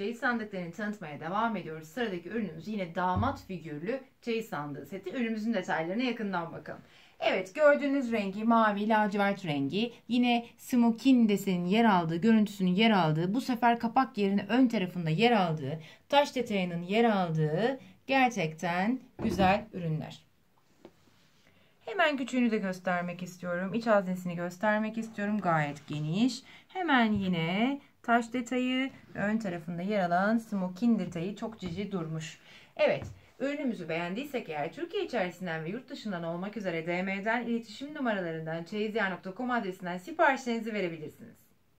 çeyiz sandıklarını tanıtmaya devam ediyoruz. Sıradaki ürünümüz yine damat figürlü çeyiz sandığı seti. Ürünümüzün detaylarına yakından bakalım. Evet gördüğünüz rengi mavi lacivert rengi. Yine smokin desenin yer aldığı, görüntüsünün yer aldığı, bu sefer kapak yerine ön tarafında yer aldığı, taş detayının yer aldığı gerçekten güzel ürünler. Hemen küçüğünü de göstermek istiyorum. İç haznesini göstermek istiyorum. Gayet geniş. Hemen yine taş detayı ön tarafında yer alan smokin detayı çok cici durmuş. Evet. Ürünümüzü beğendiysek eğer Türkiye içerisinden ve yurt dışından olmak üzere DM'den iletişim numaralarından çeyizyer.com adresinden siparişlerinizi verebilirsiniz.